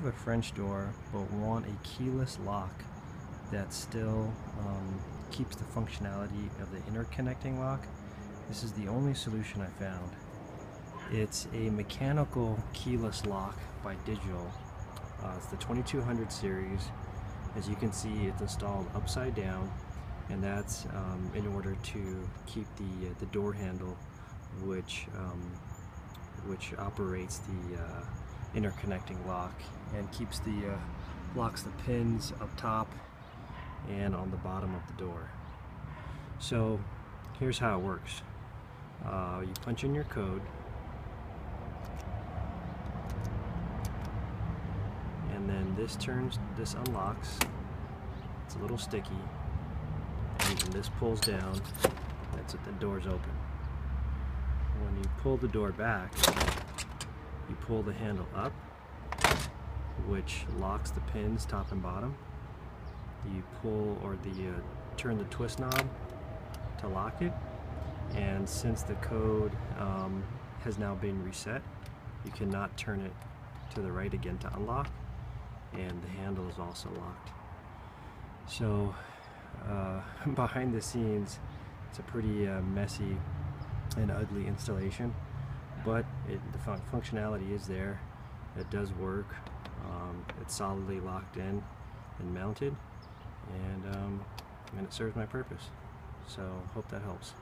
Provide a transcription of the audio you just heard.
have a French door but want a keyless lock that still um, keeps the functionality of the interconnecting lock, this is the only solution I found. It's a mechanical keyless lock by Digital. Uh, it's the 2200 series. As you can see, it's installed upside down, and that's um, in order to keep the uh, the door handle, which um, which operates the uh, interconnecting lock and keeps the uh, locks the pins up top and on the bottom of the door. So here's how it works. Uh, you punch in your code and then this turns, this unlocks. It's a little sticky and this pulls down. That's it, the door's open. When you pull the door back, you pull the handle up, which locks the pins top and bottom. You pull or the uh, turn the twist knob to lock it, and since the code um, has now been reset, you cannot turn it to the right again to unlock, and the handle is also locked. So uh, behind the scenes, it's a pretty uh, messy and ugly installation but it, the fun functionality is there. It does work. Um, it's solidly locked in and mounted and um, and it serves my purpose. So hope that helps